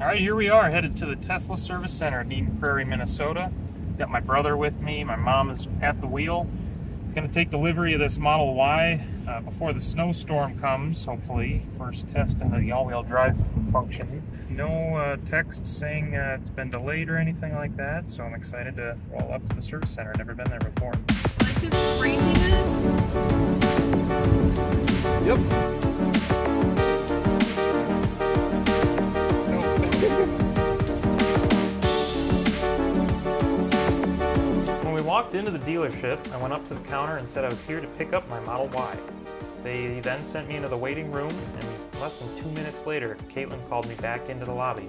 All right, here we are headed to the Tesla Service Center in Eden Prairie, Minnesota. Got my brother with me. My mom is at the wheel. Going to take delivery of this Model Y uh, before the snowstorm comes, hopefully. First test in the all-wheel drive function. No uh, text saying uh, it's been delayed or anything like that, so I'm excited to roll up to the service center. Never been there before. Like this craziness. Yep. Walked into the dealership, I went up to the counter and said I was here to pick up my Model Y. They then sent me into the waiting room, and less than two minutes later, Caitlin called me back into the lobby.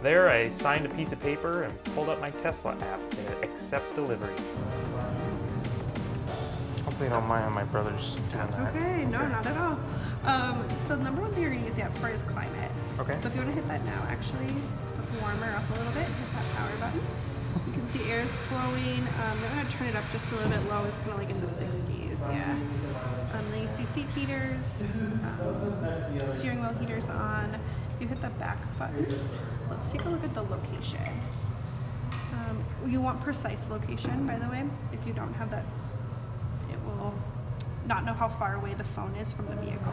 There, I signed a piece of paper and pulled up my Tesla app to accept delivery. Hopefully, you don't mind my brother's doing That's that. okay. No, not at all. Um, so the number one thing you're gonna use the app for is climate. Okay. So if you want to hit that now, actually, let's warmer up a little bit. Hit that power button. Can see air is flowing. Um, I'm gonna turn it up just a little bit low. It's kind of like in the 60s. Yeah. Um, then you see seat heaters, um, steering wheel heaters on. You hit the back button. Let's take a look at the location. Um, you want precise location, by the way. If you don't have that, not know how far away the phone is from the vehicle.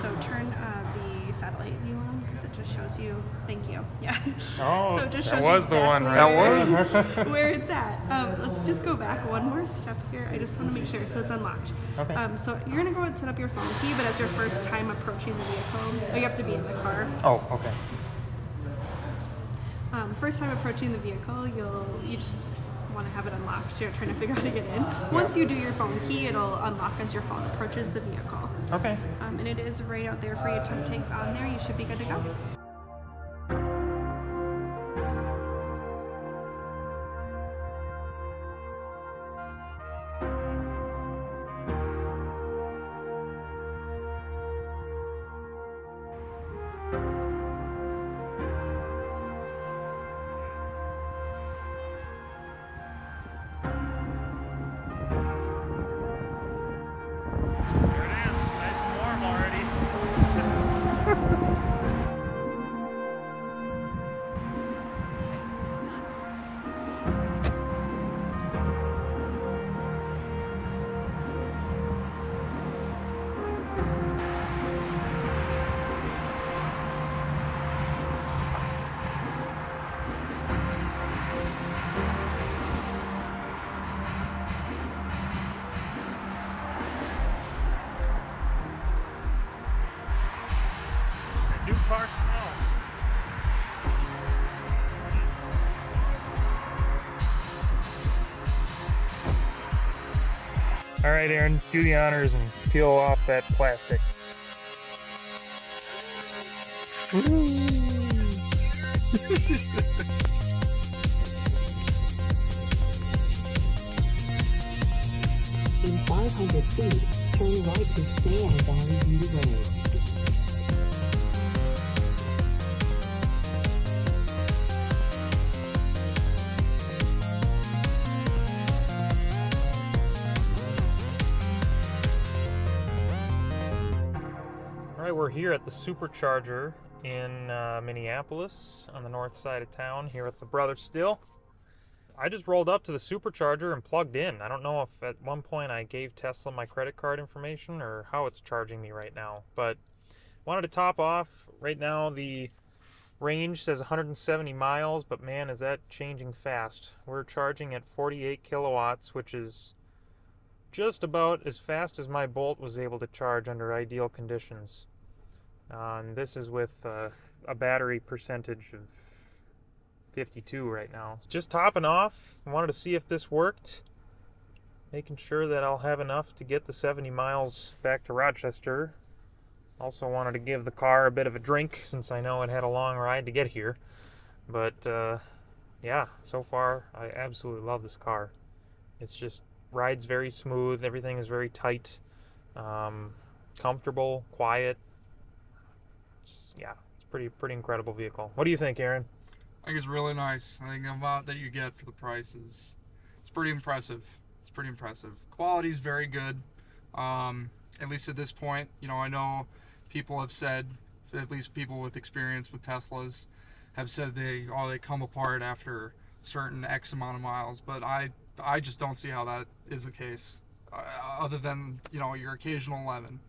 So turn uh, the satellite view on because it just shows you. Thank you. Yeah. Oh, so it just that shows was you the one, exactly right? where, where it's at. Um, let's just go back one more step here. I just want to make sure so it's unlocked. Okay. Um, so you're gonna go and set up your phone key, but as your first time approaching the vehicle, oh, you have to be in the car. Oh, okay. Um, first time approaching the vehicle, you'll you just want to have it unlocked, so you're trying to figure out how to get in. Once you do your phone key, it'll unlock as your phone approaches the vehicle. Okay. Um, and it is right out there for you. Temp tags on there. You should be good to go. There All right, Aaron, do the honors and peel off that plastic. In 500 feet, turn right to stay on Valley View Road. We're here at the Supercharger in uh, Minneapolis on the north side of town here with the brother still. I just rolled up to the Supercharger and plugged in. I don't know if at one point I gave Tesla my credit card information or how it's charging me right now, but wanted to top off. Right now the range says 170 miles, but man, is that changing fast. We're charging at 48 kilowatts, which is just about as fast as my Bolt was able to charge under ideal conditions. Uh, and this is with uh, a battery percentage of 52 right now. Just topping off. I wanted to see if this worked. Making sure that I'll have enough to get the 70 miles back to Rochester. Also wanted to give the car a bit of a drink since I know it had a long ride to get here. But uh, yeah, so far I absolutely love this car. It's just rides very smooth. Everything is very tight, um, comfortable, quiet. It's- yeah, it's pretty pretty incredible vehicle. What do you think, Aaron? I think it's really nice. I think the amount that you get for the prices, it's pretty impressive. It's pretty impressive. Quality is very good. Um, at least at this point, you know, I know people have said at least people with experience with Teslas have said they oh they come apart after certain X amount of miles, but I I just don't see how that is the case. Uh, other than you know your occasional lemon,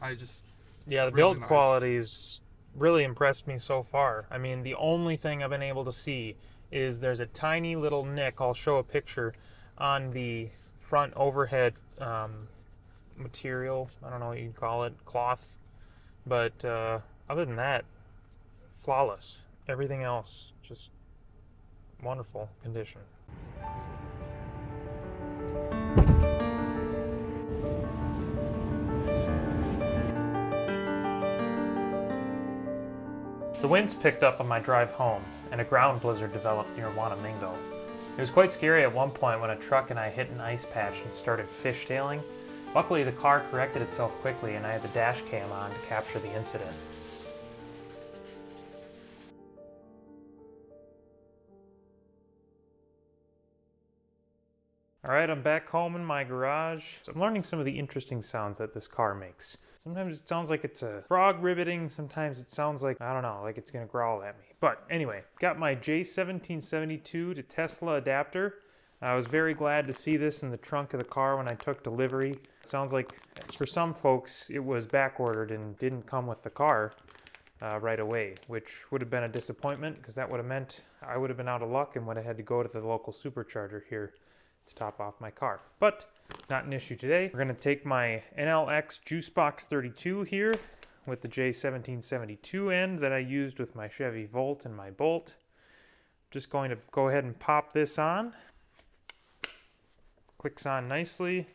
I just Yeah, the Really build nice. quality's really impressed me so far. I mean, the only thing I've been able to see is there's a tiny little nick. I'll show a picture on the front overhead um, material. I don't know what you'd call it, cloth. But uh, other than that, flawless. Everything else, just wonderful condition. The winds picked up on my drive home, and a ground blizzard developed near Wanamingo. It was quite scary at one point when a truck and I hit an ice patch and started fishtailing. Luckily, the car corrected itself quickly, and I had the dash cam on to capture the incident. All right, I'm back home in my garage. I'm learning some of the interesting sounds that this car makes. Sometimes it sounds like it's a frog ribbiting. Sometimes it sounds like, I don't know, like it's gonna growl at me. But anyway, got my J1772 to Tesla adapter. I was very glad to see this in the trunk of the car when I took delivery. It sounds like for some folks it was back ordered and didn't come with the car uh, right away, which would have been a disappointment because that would have meant I would have been out of luck and would have had to go to the local supercharger here to top off my car. But not an issue today. We're going to take my Enel X Juicebox 32 here with the J1772 end that I used with my Chevy Volt and my Bolt. Just going to go ahead and pop this on. Clicks on nicely.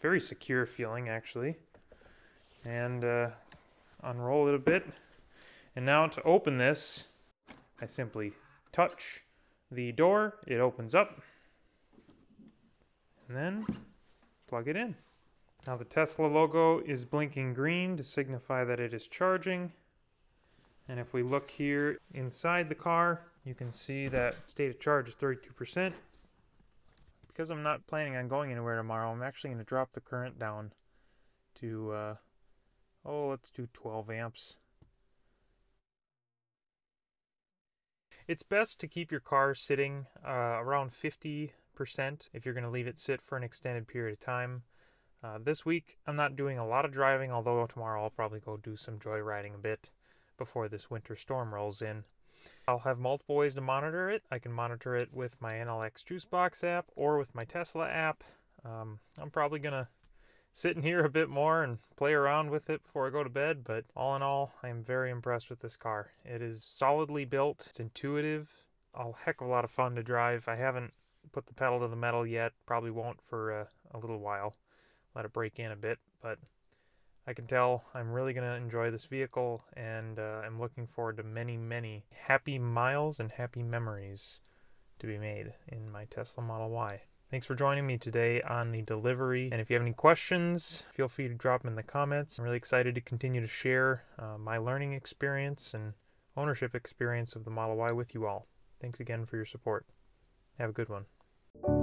Very secure feeling actually. And uh, unroll it a bit. And now to open this, I simply touch the door. It opens up and then plug it in. Now the Tesla logo is blinking green to signify that it is charging. And if we look here inside the car, you can see that state of charge is 32%. Because I'm not planning on going anywhere tomorrow, I'm actually going to drop the current down to, uh, oh, let's do 12 amps. It's best to keep your car sitting uh, around 50 percent if you're going to leave it sit for an extended period of time. Uh, this week, I'm not doing a lot of driving, although tomorrow I'll probably go do some joyriding a bit before this winter storm rolls in. I'll have multiple ways to monitor it. I can monitor it with my Enel X Juicebox app or with my Tesla app. Um, I'm probably going to sit in here a bit more and play around with it before I go to bed, but all in all, I am very impressed with this car. It is solidly built, it's intuitive, a heck of a lot of fun to drive. I haven't put the pedal to the metal yet. Probably won't for a little while. Let it break in a bit, but I can tell I'm really going to enjoy this vehicle and uh, I'm looking forward to many, many happy miles and happy memories to be made in my Tesla Model Y. Thanks for joining me today on the delivery. And if you have any questions, feel free to drop them in the comments. I'm really excited to continue to share uh, my learning experience and ownership experience of the Model Y with you all. Thanks again for your support. Have a good one thank you